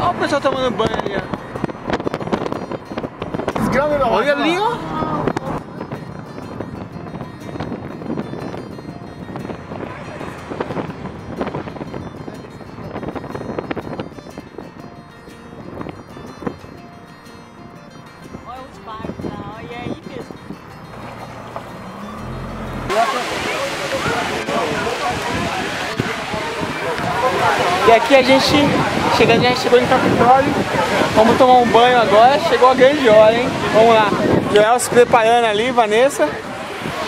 Olha o pessoal tomando banho ali, ó. Olha ali, ó. E aqui a gente, já chegou em Capitólio. Vamos tomar um banho agora. Chegou a grande hora, hein? Vamos lá. Joel se preparando ali, Vanessa.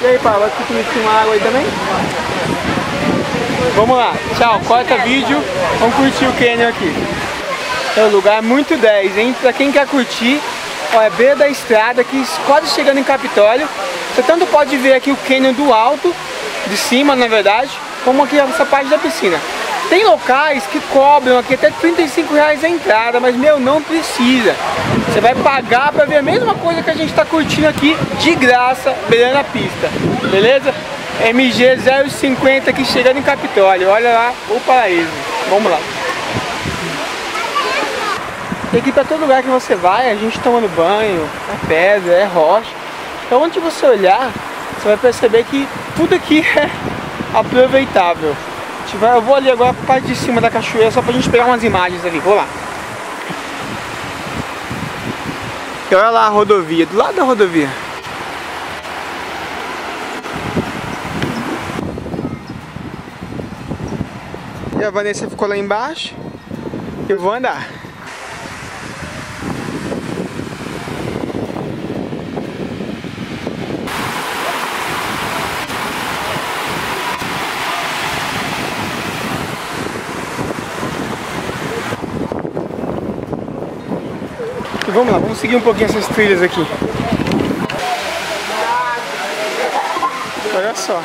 E aí, Paulo, vai curtir uma água aí também? Vamos lá. Tchau, corta vídeo. Vamos curtir o Canyon aqui. É um lugar muito 10, hein? Pra quem quer curtir, ó, é beira da estrada aqui, quase chegando em Capitólio. Você tanto pode ver aqui o Canyon do alto, de cima, na verdade, como aqui essa parte da piscina. Tem locais que cobram aqui até 35 reais a entrada, mas meu, não precisa. Você vai pagar para ver a mesma coisa que a gente está curtindo aqui de graça, beirando a pista, beleza? MG 050 aqui chegando em Capitólio, olha lá o paraíso. Vamos lá. E aqui para todo lugar que você vai, a gente tomando banho, é pedra, é rocha. Então onde você olhar, você vai perceber que tudo aqui é aproveitável. Gente vai- Eu vou ali agora para parte de cima da cachoeira só pra gente pegar umas imagens ali. Vou lá. E olha lá a rodovia, do lado da rodovia. E a Vanessa ficou lá embaixo. Eu vou andar. E vamos lá, vamos seguir um pouquinho essas trilhas aqui. Olha só.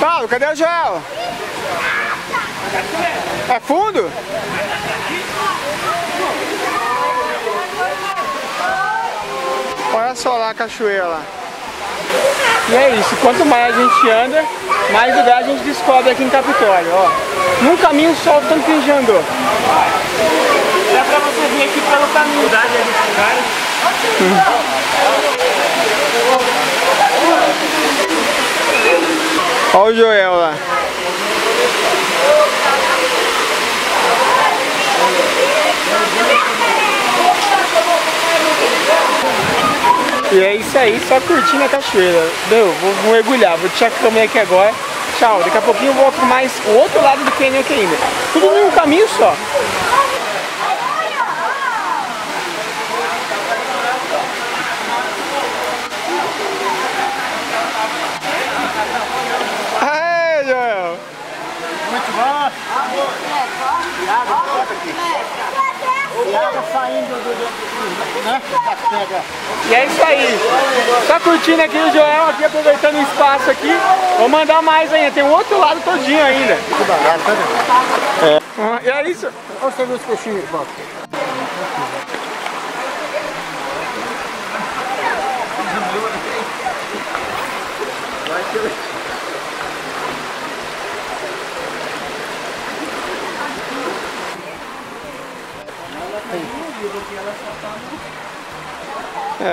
Paulo, cadê o Joel? É fundo? Olha só lá a cachoeira lá. E é isso, quanto mais a gente anda, mais lugar a gente descobre aqui em Capitólio, ó. Num caminho só, o tanto que a gente andou. Dá pra você vir aqui pelo caminho. Mudar de lugares. Olha o Joel lá. E é isso aí, só curtindo a cachoeira. Meu, vou, vou mergulhar, vou tirar a câmera aqui agora. Tchau, daqui a pouquinho eu volto mais o outro lado do canyon aqui ainda. Tudo num caminho só. Aê, Joel! Muito bom. Bota aqui. E água saindo do, do, do né? das pedras. E é isso aí. Tá curtindo aqui o Joel aqui, aproveitando o espaço aqui. Vou mandar mais ainda, tem um outro lado todinho ainda. Ah, E é isso. Olha você viu os peixinhos, Bob. É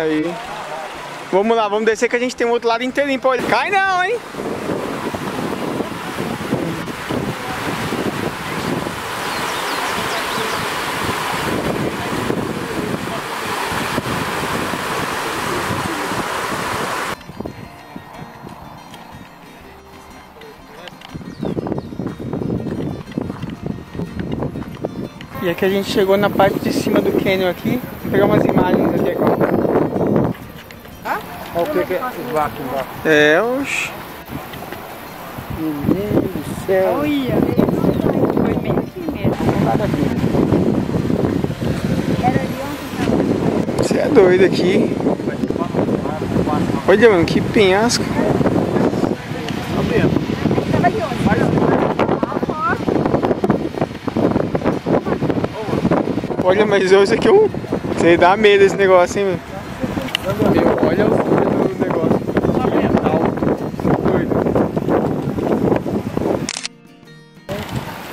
aí. Vamos lá, vamos descer que a gente tem um outro lado inteirinho pra olhar. Cai não, hein? E aqui a gente chegou na parte de cima do canyon aqui. Vou pegar umas imagens aqui agora. Olha o que que é vacos, os vacos. É, os... Menino do céu. Olha, foi bem aqui mesmo. Você é doido aqui. Olha, mano, que penhasco. Olha, mas hoje aqui é um. Você dá medo esse negócio, hein, velho? Olha altura do negócio.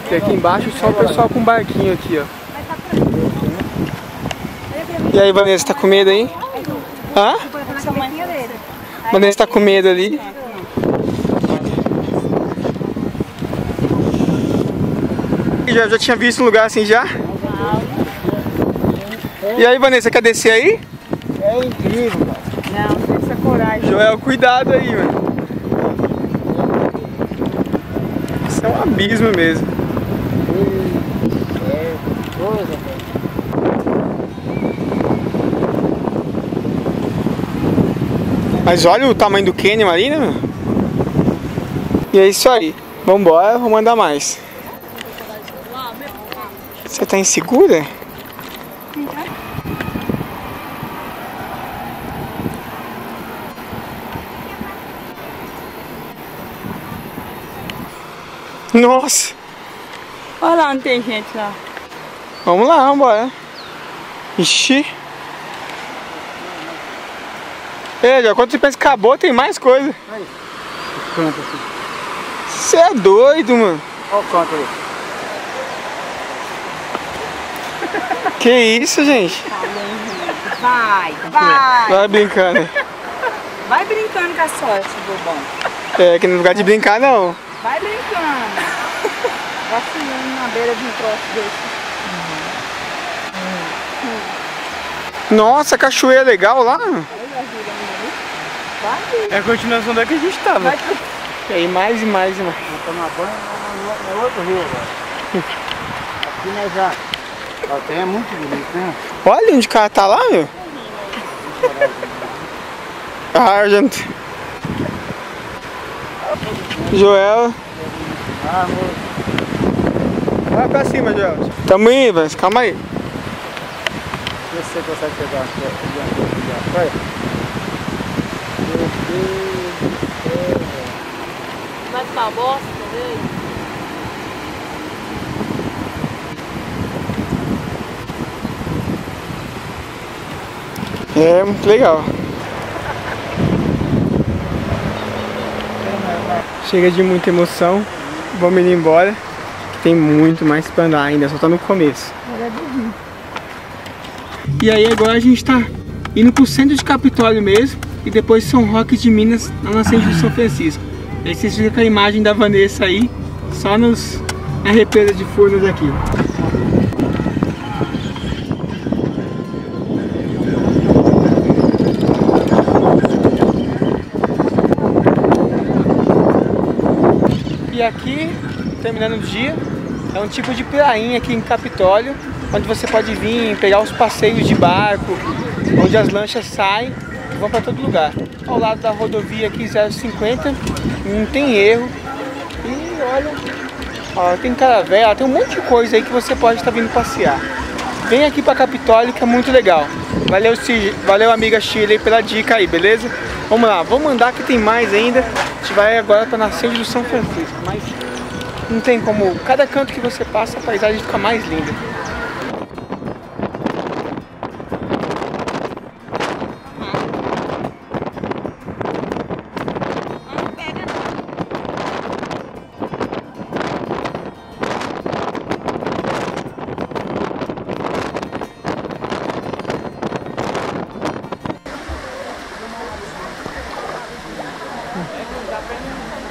E aqui embaixo só o pessoal com barquinho aqui, ó. E aí, Vanessa, tá com medo aí? Hã? Vanessa tá com medo ali. Já, já tinha visto um lugar assim já? E aí, Vanessa, quer descer aí? É incrível, cara. Não, tem essa coragem. Joel, cuidado aí, mano. Isso é um abismo mesmo. É coisa, velho. Mas olha o tamanho do canyon ali, né? E é isso aí. Vambora, vou mandar mais. Você tá insegura? Nossa! Olha lá onde tem gente lá. Vamos lá, vambora. Ixi. Ei, já quando você pensa que acabou, tem mais coisa. Canto assim. Você é doido, mano. Olha o canto ali. Que isso, gente? Vai, vai. Vai brincando. Vai brincando com a sorte, bobão. É, que no lugar de brincar, não. Vai brincando. Vacilando na beira de um troço desse. Nossa, cachoeira legal lá. É a continuação da que a gente tava. E aí, mais e mais e mais. Vamos tomar banho no outro rio agora. Aqui nós já. Ó, tem é muito bonito, né? Olha onde o cara tá lá, meu. Ah, gente. Joel. Ah, amor. Vai pra cima, Joel. Tamo indo, velho. Calma aí. Vê se você consegue pegar. Olha. Meu Deus do céu. Vai ficar bosta, né? É muito legal. Chega de muita emoção. Vamos indo embora. Que tem muito mais pra andar ainda, só tá no começo. E aí agora a gente tá indo pro centro de Capitólio mesmo. E depois São Roque de Minas, na nascente de São Francisco. E aí vocês ficam com a imagem da Vanessa aí, só nos, represa de Furnas aqui. E aqui, terminando o dia, é um tipo de prainha aqui em Capitólio, onde você pode vir pegar os passeios de barco, onde as lanchas saem e vão para todo lugar. Ao lado da rodovia aqui 050, não tem erro. E olha, ó, tem caravela, tem um monte de coisa aí que você pode estar vindo passear. Vem aqui para Capitólio que é muito legal. Valeu, Ci- valeu amiga Shirley pela dica aí, beleza? Vamos lá, vamos andar que tem mais ainda. A gente vai agora para nascente do São Francisco, mas não tem como. Cada canto que você passa, a paisagem fica mais linda. Thank you.